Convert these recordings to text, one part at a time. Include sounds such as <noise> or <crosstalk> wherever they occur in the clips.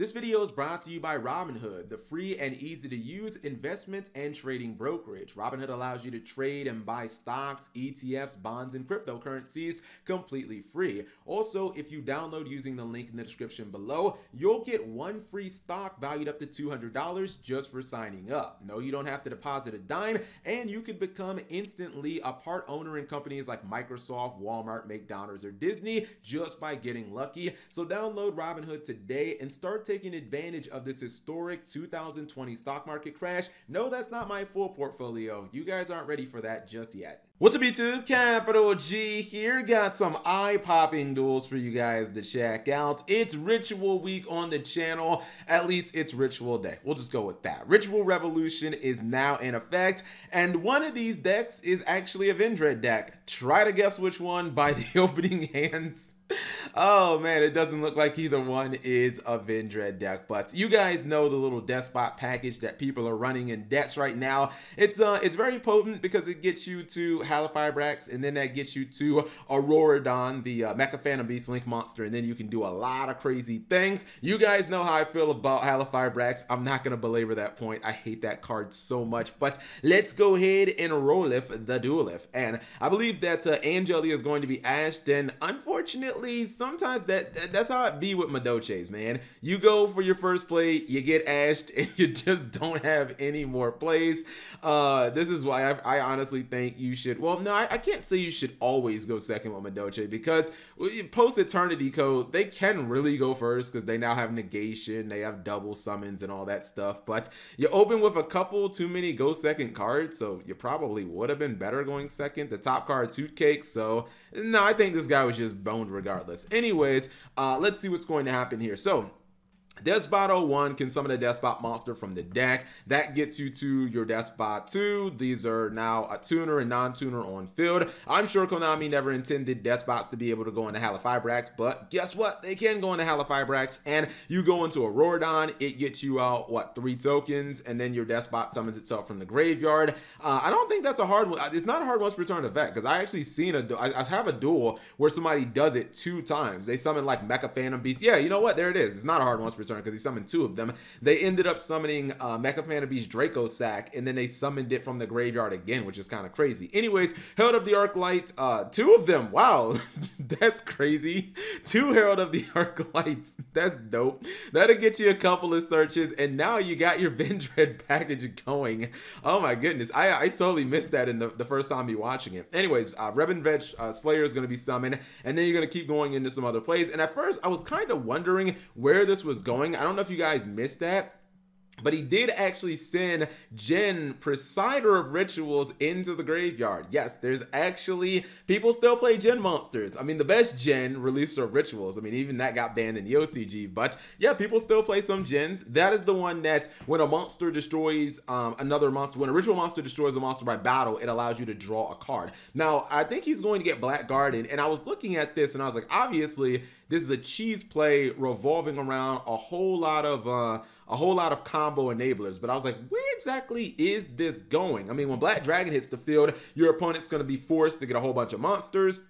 This video is brought to you by Robinhood, the free and easy to use investment and trading brokerage. Robinhood allows you to trade and buy stocks, ETFs, bonds, and cryptocurrencies completely free. Also, if you download using the link in the description below, you'll get one free stock valued up to $200 just for signing up. No, you don't have to deposit a dime, and you can become instantly a part owner in companies like Microsoft, Walmart, McDonald's, or Disney just by getting lucky. So download Robinhood today and start taking advantage of this historic 2020 stock market crash. No, that's not my full portfolio. You guys aren't ready for that just yet. What's up YouTube? Capital G here. Got some eye-popping duels for you guys to check out. It's Ritual Week on the channel. At least it's Ritual Day. We'll just go with that. Ritual Revolution is now in effect, and one of these decks is actually a Vendread deck. Try to guess which one by the <laughs> opening hands oh man, it doesn't look like either one is a Vendread deck, but you guys know the little Deskbot package that people are running in decks right now. It's uh it's very potent because it gets you to Halqifibrax, and then that gets you to Auroradon, the uh, Mecha Phantom Beast Link monster, and then you can do a lot of crazy things. You guys know how I feel about Halqifibrax. I'm not gonna belabor that point. I hate that card so much, but let's go ahead and roll if the Duelif. And I believe that uh, Angelia is going to be ashed, and unfortunately unfortunately, sometimes that, that, that's how it be with Madolches, man. You go for your first play, you get ashed, <laughs> and you just don't have any more plays. Uh, this is why I, I, honestly think you should. Well, no, I, I, can't say you should always go second with Madolche because post Eternity Code, they can really go first because they now have negation, they have double summons and all that stuff. But you open with a couple too many go second cards, so you probably would have been better going second. The top card, Suitcake, so no, I think this guy was just boned regardless. Anyways, uh, let's see what's going to happen here. So Deskbot 01 can summon a Deskbot monster from the deck. That gets you to your Deskbot 2. These are now a tuner and non-tuner on field. I'm sure Konami never intended Deskbots to be able to go into Halqifibrax, but guess what? They can go into Halqifibrax, and you go into a Auroradon, it gets you out, what, three tokens, and then your Deskbot summons itself from the graveyard. Uh, I don't think that's a hard one. It's not a hard once per turn effect, because I actually seen a, I, I have a duel where somebody does it two times. They summon like Mecha Phantom Beast. Yeah, you know what? There it is. It's not a hard once per turn because he summoned two of them. They ended up summoning uh, Mecha Beast Dracossack, and then they summoned it from the graveyard again, which is kind of crazy. Anyways, Herald of the Arclight, uh, two of them. Wow, <laughs> that's crazy. Two Herald of the Arc Lights. <laughs> That's dope. That'll get you a couple of searches, and now you got your <laughs> Vendread package going. Oh my goodness, I, I totally missed that in the, the first time me watching it. Anyways, uh, Revendread uh, Slayer is going to be summoned, and then you're going to keep going into some other plays. And at first, I was kind of wondering where this was going. I don't know if you guys missed that. But he did actually send Djinn, Presider of Rituals, into the graveyard. Yes, there's actually people still play Djinn monsters. I mean, the best Djinn releaser of Rituals. I mean, even that got banned in the OCG. But yeah, people still play some Djinns. That is the one that when a monster destroys um, another monster, when a ritual monster destroys a monster by battle, it allows you to draw a card. Now, I think he's going to get Black Garden, and I was looking at this and I was like, obviously this is a cheese play revolving around a whole lot of uh, a whole lot of combo enablers. But I was like, where exactly is this going? I mean, when Black Dragon hits the field, your opponent's going to be forced to get a whole bunch of monsters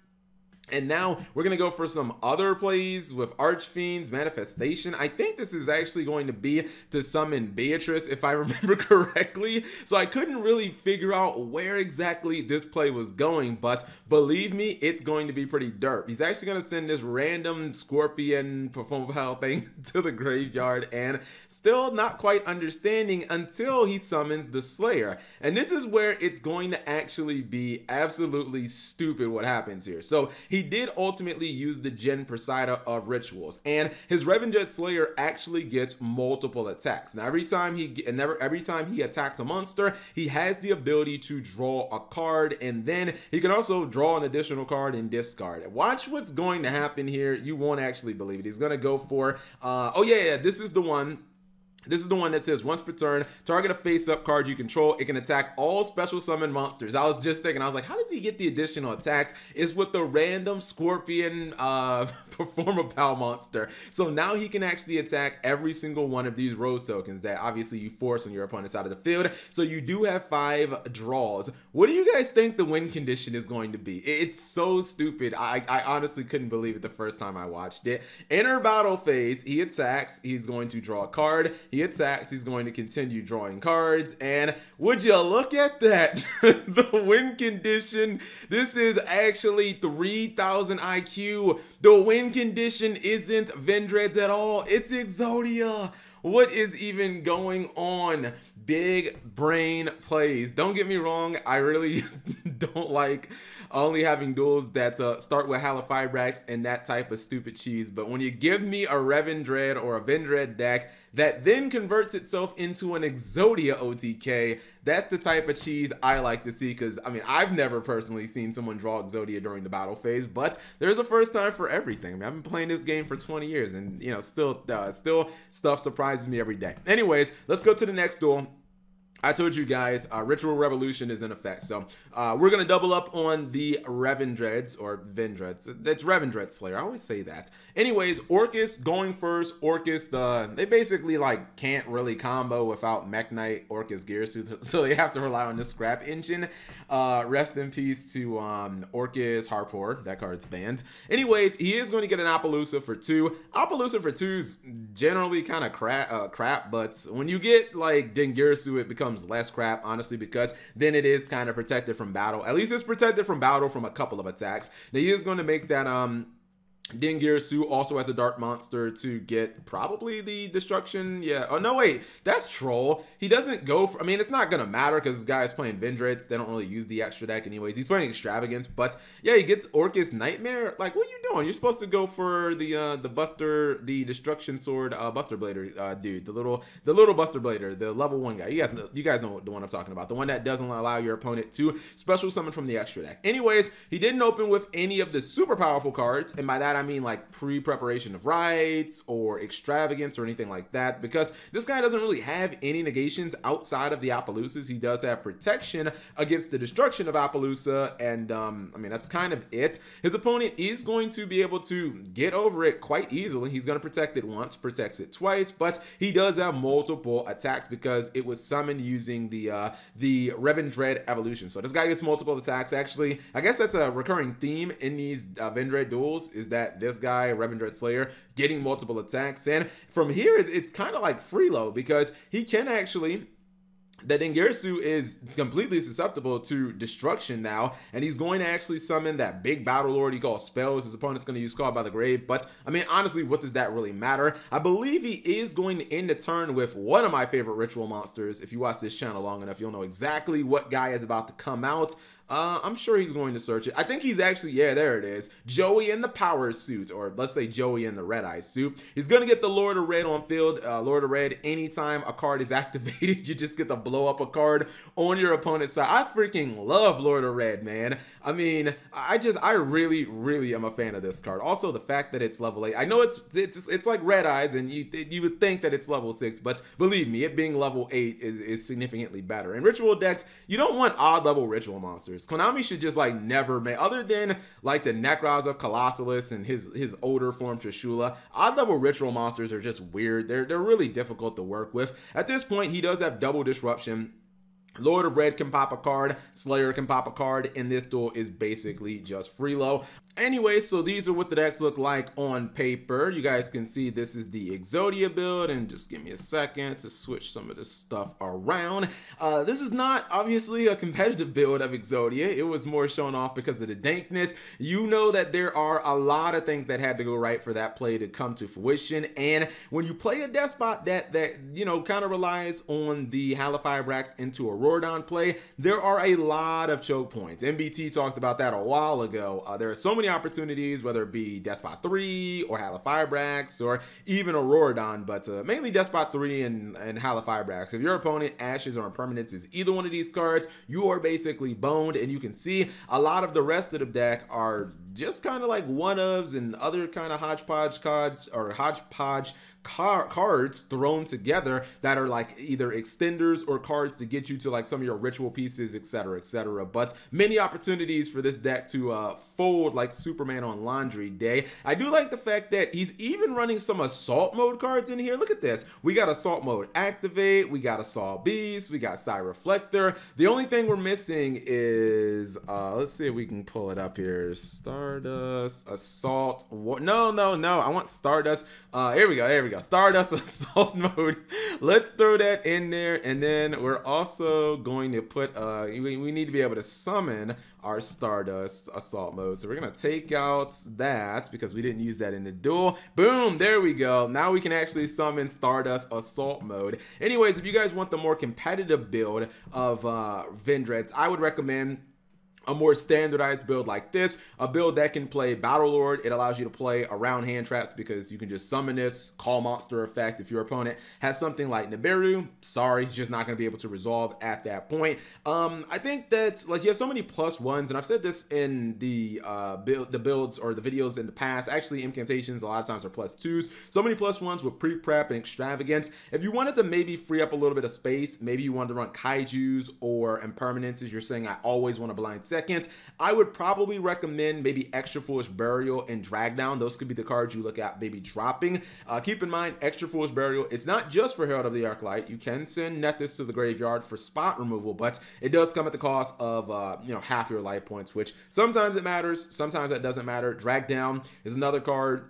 and now we're going to go for some other plays with Archfiend's Manifestation. I think this is actually going to be to summon Beatrice, if I <laughs> remember correctly. So I couldn't really figure out where exactly this play was going, but believe me, it's going to be pretty derp. He's actually going to send this random Scorpion Performapal thing <laughs> to the graveyard and still not quite understanding until he summons the Slayer. And this is where it's going to actually be absolutely stupid what happens here. So he he did ultimately use the Djinn Presider of Rituals, and his Revendread Slayer actually gets multiple attacks. Now, every time he and never every time he attacks a monster, he has the ability to draw a card, and then he can also draw an additional card and discard. Watch what's going to happen here. You won't actually believe it. He's gonna go for, uh, oh yeah, yeah, this is the one This is the one that says once per turn, target a face-up card you control. It can attack all special summon monsters. I was just thinking, I was like, how does he get the additional attacks? It's with the random scorpion uh, <laughs> Performapal monster. So now he can actually attack every single one of these rose tokens that obviously you force on your opponent's side of the field. So you do have five draws. What do you guys think the win condition is going to be? It's so stupid. I, I honestly couldn't believe it the first time I watched it. Enter battle phase, he attacks, he's going to draw a card he attacks, he's going to continue drawing cards. And would you look at that? <laughs> the win condition, this is actually 3000 IQ. The win condition isn't Vendreads at all, it's Exodia. What is even going on? Big brain plays. Don't get me wrong, I really <laughs> don't like only having duels that uh, start with Halqifibrax and that type of stupid cheese. But when you give me a Revendread or a Vendread deck that then converts itself into an Exodia OTK, that's the type of cheese I like to see because, I mean, I've never personally seen someone draw Exodia during the battle phase, but there's a first time for everything. I mean, I've been playing this game for 20 years and, you know, still, uh, still stuff surprises me every day. Anyways, let's go to the next duel. I told you guys, uh, Ritual Revolution is in effect. So uh, we're going to double up on the Revendreads, or Vendreads. It's Revendread Slayer. I always say that. Anyways, Orcust going first. Orcust, they basically like can't really combo without Mech Knight, Orcust Gearsuit. <laughs> So they have to rely on the scrap engine. Uh, rest in peace to um, Orcust Harpoor. That card's banned. Anyways, he is going to get an Apollousa for two. Apollousa for two is generally kind of crap, uh, crap, but when you get like Dingirsu, it becomes becomes less crap, honestly, because then it is kind of protected from battle. At least it's protected from battle from a couple of attacks. Now, he is going to make that um Dingirsu also has a dark monster to get probably the destruction. Yeah. Oh, no, wait. That's Troll. He doesn't go for, I mean, it's not going to matter because this guy is playing Vendreads. They don't really use the extra deck anyways. He's playing Extravagance, but yeah, he gets Orcust Knightmare. Like, what are you doing? You're supposed to go for the uh, the Buster, the Destruction Sword uh, Buster Blader uh, dude, the little the little Buster Blader, the level one guy. You guys know, you guys know the one I'm talking about. The one that doesn't allow your opponent to special summon from the extra deck. Anyways, he didn't open with any of the super powerful cards, and by that I mean like pre-preparation of rites or extravagance or anything like that because this guy doesn't really have any negations outside of the Apollousas. He does have protection against the destruction of Apollousa and um, I mean that's kind of it. His opponent is going to be able to get over it quite easily. He's going to protect it once, protects it twice, but he does have multiple attacks because it was summoned using the uh, the Revendread evolution. So this guy gets multiple attacks. Actually, I guess that's a recurring theme in these uh, Vendread duels is that this guy Revendread Slayer, getting multiple attacks. And from here, it's kind of like Freelo because he can actually that Dingirsu is completely susceptible to destruction now, and he's going to actually summon that big battle lord he calls spells. His opponent's going to use Call by the Grave, but I mean, honestly, what does that really matter? I believe he is going to end the turn with one of my favorite ritual monsters. If you watch this channel long enough, you'll know exactly what guy is about to come out. Uh, I'm sure he's going to search it. I think he's actually, yeah, there it is. Joey in the power suit, or let's say Joey in the red eye suit. He's going to get the Lord of Red on field. Uh, Lord of Red, anytime a card is <laughs> activated, you just get to blow up a card on your opponent's side. I freaking love Lord of Red, man. I mean, I just, I really, really am a fan of this card. Also, the fact that it's level 8. I know it's it's, it's like Red Eyes, and you, you would think that it's level 6, but believe me, it being level 8 is, is significantly better. In Ritual decks, you don't want odd level Ritual monsters. Konami should just like never make other than like the Nekroz of Clausolas and his his older form Trishula. Odd level ritual monsters are just weird. They're they're really difficult to work with. At this point, he does have double disruption Lord of Red can pop a card, Slayer can pop a card, and this duel is basically just Freelo. Anyway, so these are what the decks look like on paper. You guys can see this is the Exodia build, and just give me a second to switch some of this stuff around. Uh, this is not obviously a competitive build of Exodia. It was more shown off because of the dankness. You know that there are a lot of things that had to go right for that play to come to fruition, and when you play a Deskbot that, that, you know, kind of relies on the Halqifibrax into a Auroradon play, there are a lot of choke points. MBT talked about that a while ago. Uh, there are so many opportunities, whether it be Deskbot 3 or Halqifibrax or even Auroradon, but uh, mainly Deskbot 3 and, and Halqifibrax. If your opponent Ashes or Impermanence is either one of these cards, you are basically boned, and you can see a lot of the rest of the deck are just kind of like one ofs and other kind of hodgepodge cards or hodgepodge car- cards thrown together that are like either extenders or cards to get you to like some of your ritual pieces, etc., etc. But many opportunities for this deck to uh, fold like Superman on Laundry Day. I do like the fact that he's even running some assault mode cards in here. Look at this. We got assault mode activate. We got assault beast. We got Psi Reflector. The only thing we're missing is uh, let's see if we can pull it up here. Stardust assault. No, no, no. I want Stardust. Uh, here we go. Here we go. Stardust <laughs> assault mode. Let's throw that in there, and then we're also going to put. Uh, we, need to be able to summon our Stardust Assault mode. So we're going to take out that because we didn't use that in the duel. Boom, there we go. Now we can actually summon Stardust Assault mode. Anyways, if you guys want the more competitive build of uh, Vendreads, I would recommend a more standardized build like this, a build that can play Battle Lord. It allows you to play around hand traps because you can just summon this, call monster effect. If your opponent has something like Nibiru, sorry, he's just not going to be able to resolve at that point. Um, I think that like you have so many plus ones, and I've said this in the uh, build, the builds or the videos in the past. Actually, incantations a lot of times are plus twos. So many plus ones with pre-prep and extravagance. If you wanted to maybe free up a little bit of space, maybe you wanted to run kaiju's or impermanences. You're saying I always want to blind seconds, I would probably recommend maybe Extra Foolish Burial and Drag Down. Those could be the cards you look at maybe dropping. Uh, keep in mind, Extra Foolish Burial, it's not just for Herald of the Arclight. You can send Nethys to the graveyard for spot removal, but it does come at the cost of, uh, you know, half your life points, which sometimes it matters, sometimes that doesn't matter. Drag Down is another card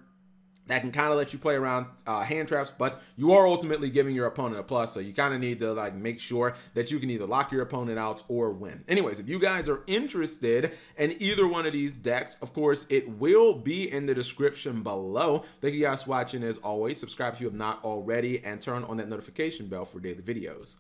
that can kind of let you play around uh, hand traps, but you are ultimately giving your opponent a plus. So you kind of need to like make sure that you can either lock your opponent out or win. Anyways, if you guys are interested in either one of these decks, of course, it will be in the description below. Thank you guys for watching as always. Subscribe if you have not already and turn on that notification bell for daily videos.